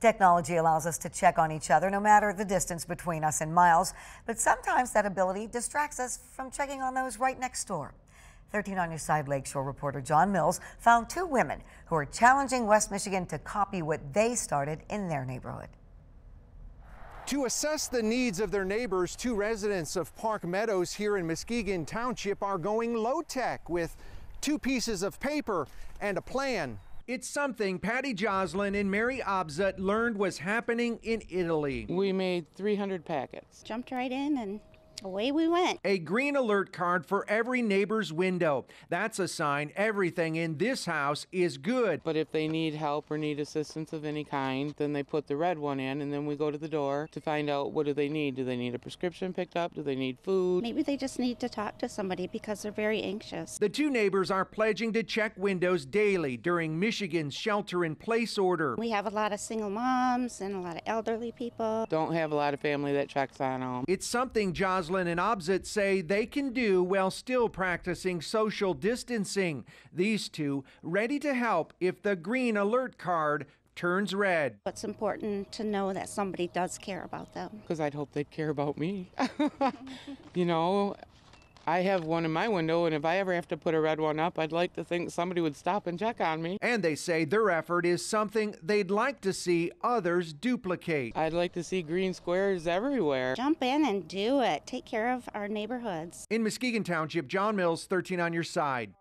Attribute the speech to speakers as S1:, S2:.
S1: Technology allows us to check on each other no matter the distance between us in miles, but sometimes that ability distracts us from checking on those right next door. 13 on your side Lakeshore reporter John Mills found two women who are challenging West Michigan to copy what they started in their neighborhood.
S2: To assess the needs of their neighbors, two residents of Park Meadows here in Muskegon Township are going low tech with two pieces of paper and a plan. It's something Patty Joslin and Mary Obzut learned was happening in Italy.
S3: We made 300 packets.
S4: Jumped right in and away we went.
S2: A green alert card for every neighbor's window. That's a sign everything in this house is good.
S3: But if they need help or need assistance of any kind, then they put the red one in and then we go to the door to find out what do they need. Do they need a prescription picked up? Do they need food?
S4: Maybe they just need to talk to somebody because they're very anxious.
S2: The two neighbors are pledging to check windows daily during Michigan's shelter in place order.
S4: We have a lot of single moms and a lot of elderly people.
S3: Don't have a lot of family that checks on them.
S2: It's something Joslin and Obzut say they can do while still practicing social distancing. These two ready to help if the green alert card turns red.
S4: It's important to know that somebody does care about them.
S3: Because I'd hope they'd care about me. you know, I have one in my window, and if I ever have to put a red one up, I'd like to think somebody would stop and check on me.
S2: And they say their effort is something they'd like to see others duplicate.
S3: I'd like to see green squares everywhere.
S4: Jump in and do it. Take care of our neighborhoods.
S2: In Muskegon Township, John Mills, 13 on your side.